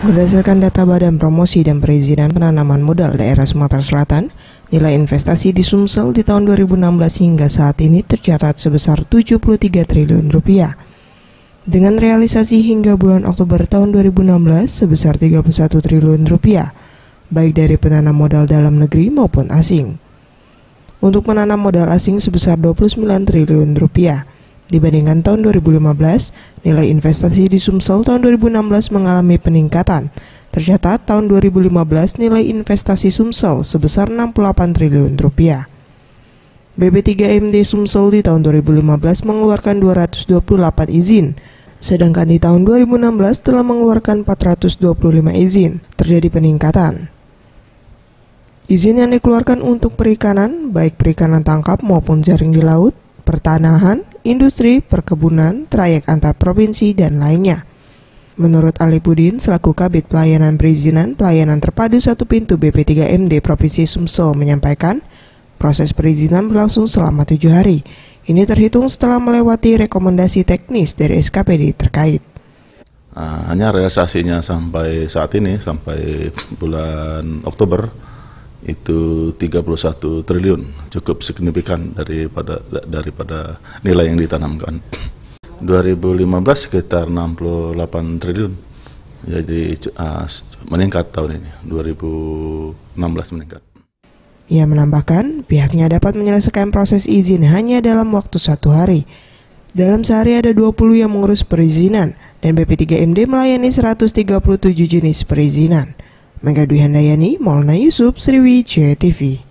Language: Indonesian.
Berdasarkan data Badan Promosi dan Perizinan Penanaman Modal Daerah Sumatera Selatan, nilai investasi di Sumsel di tahun 2016 hingga saat ini tercatat sebesar 73 triliun rupiah. Dengan realisasi hingga bulan Oktober tahun 2016 sebesar 31 triliun rupiah, baik dari penanam modal dalam negeri maupun asing. Untuk menanam modal asing sebesar 29 triliun rupiah, Dibandingkan tahun 2015, nilai investasi di Sumsel tahun 2016 mengalami peningkatan. Tercatat tahun 2015 nilai investasi Sumsel sebesar 68 triliun rupiah. BB3MD Sumsel di tahun 2015 mengeluarkan 228 izin, sedangkan di tahun 2016 telah mengeluarkan 425 izin, terjadi peningkatan. Izin yang dikeluarkan untuk perikanan, baik perikanan tangkap maupun jaring di laut, pertanahan, industri, perkebunan, trayek antar provinsi, dan lainnya. Menurut Ali Budin, selaku Kabit Pelayanan Perizinan Pelayanan Terpadu Satu Pintu BP3MD Provinsi Sumsel menyampaikan, proses perizinan berlangsung selama tujuh hari. Ini terhitung setelah melewati rekomendasi teknis dari SKPD terkait. Uh, hanya realisasinya sampai saat ini, sampai bulan Oktober, itu 31 triliun cukup signifikan daripada daripada nilai yang ditanamkan 2015 sekitar 68 triliun jadi uh, meningkat tahun ini 2016 meningkat ia menambahkan pihaknya dapat menyelesaikan proses izin hanya dalam waktu satu hari. Dalam sehari ada 20 yang mengurus perizinan dan BP3MD melayani 137 jenis perizinan. Mega Dwi Handayani, Maulana Yusuf, Sriwijaya TV.